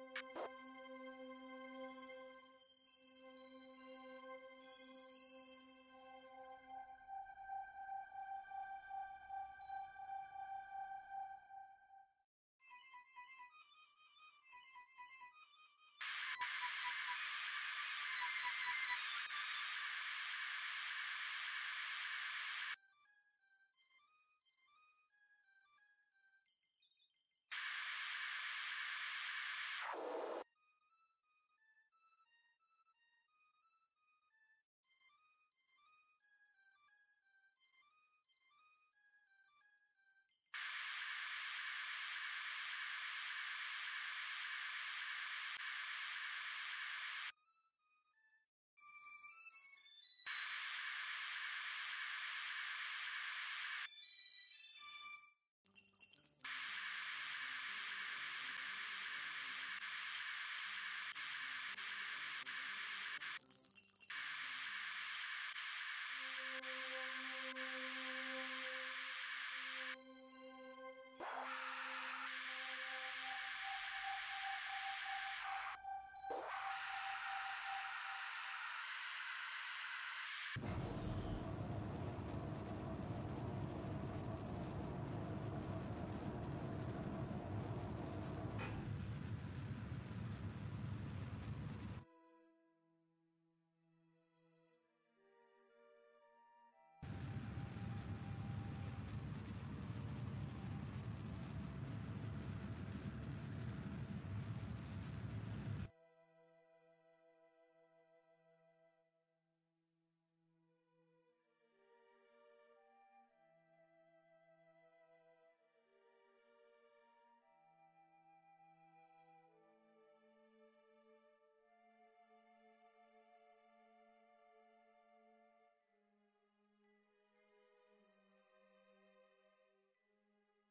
Thank you.